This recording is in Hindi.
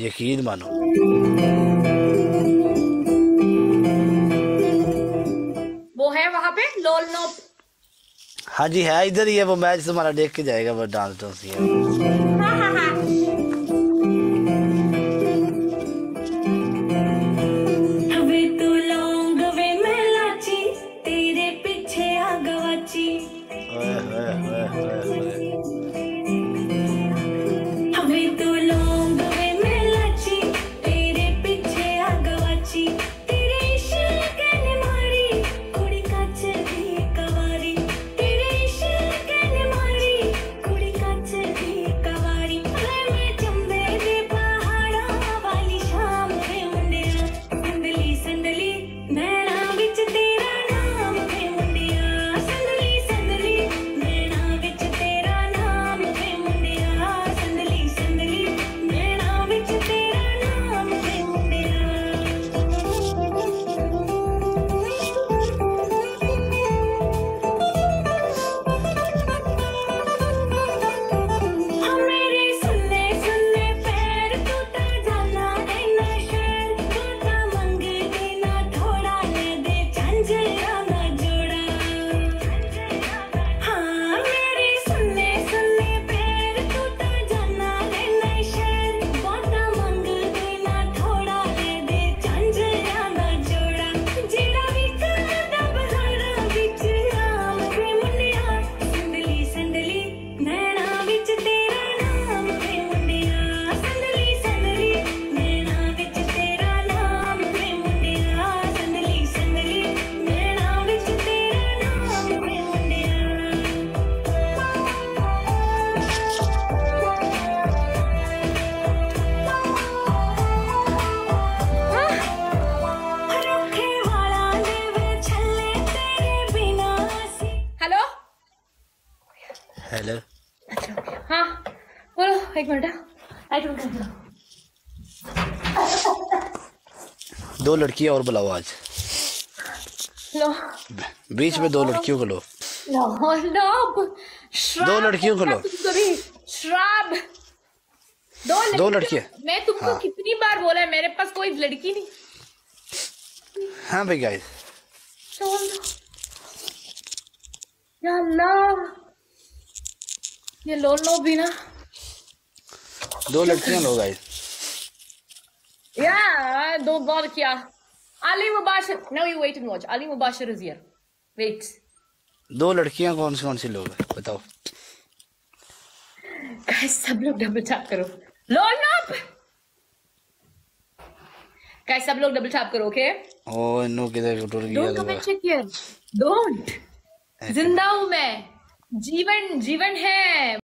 यकीन मानो। वो है वहाँ पे लोल नोप। हाँ जी है इधर ही है वो मैच तुम्हारा देख के जाएगा वो डांस डांस ही। है हाँ हाँ। तू तेरे पीछे आ गवाची हाँ बोलो एक मिनट एक मिनट दो लड़कियाँ और बुलाओ आज। लो। बीच में दो लड़कियों को लो। लो लो दो लड़कियों को लो। श्राप दो दो लड़कियाँ। मैं तुमको हाँ। कितनी बार बोला है मेरे पास कोई लड़की नहीं। हाँ भाई गाइस या अल्लाह। ये लो लो भी ना। दो लड़कियाँ लो गाइस दो बार क्या। Ali Mubashir now you wait and watch Ali Mubashir is here wait दो लड़कियाँ कौन सी कौन सी लोग हैं? बताओ। गाइस सब लोग डबल टैप करो। लो लो गाइस सब लोग डबल टैप करो ओके ओ नो किधर टूट गया don't comment check here don't ज़िंदा हूँ मैं। जीवन जीवन है।